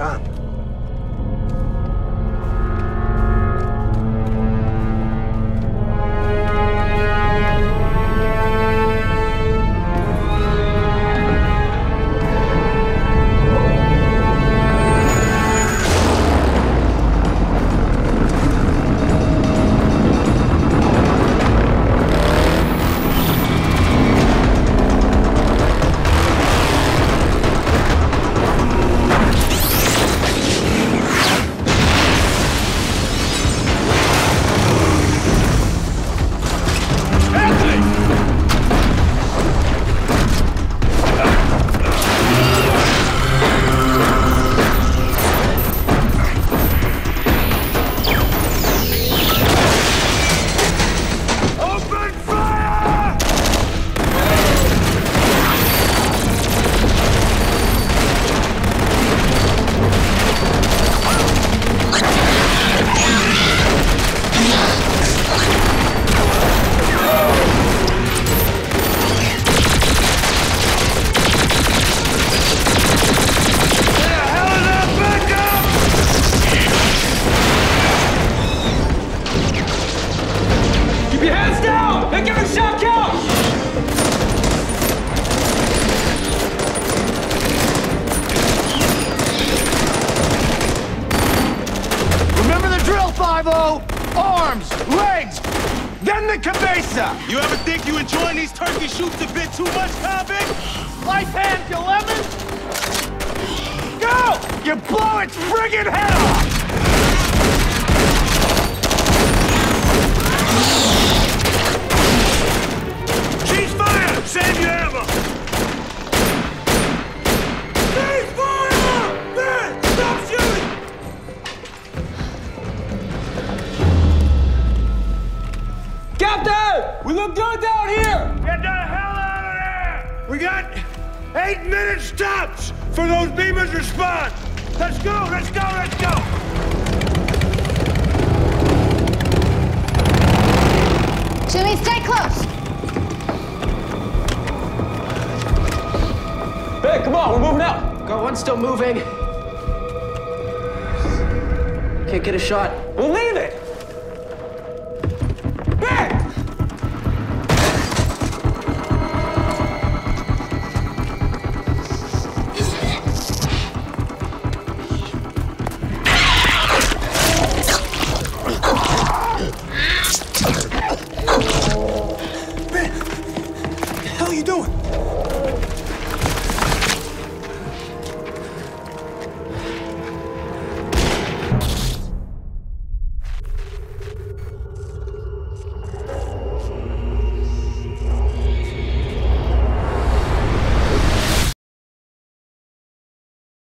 看。5-0, arms, legs, then the cabeza! You ever think you enjoying these turkey shoots a bit too much, convict? Light hands, you lemon! Go! You blow its friggin' head off! Captain! We look good down here! Get the hell out of there! We got eight minutes stops for those beamers to respond. Let's go, let's go, let's go! Jimmy, stay close. Hey, come on, we're moving out. Got one still moving. Can't get a shot. We'll leave it. うん。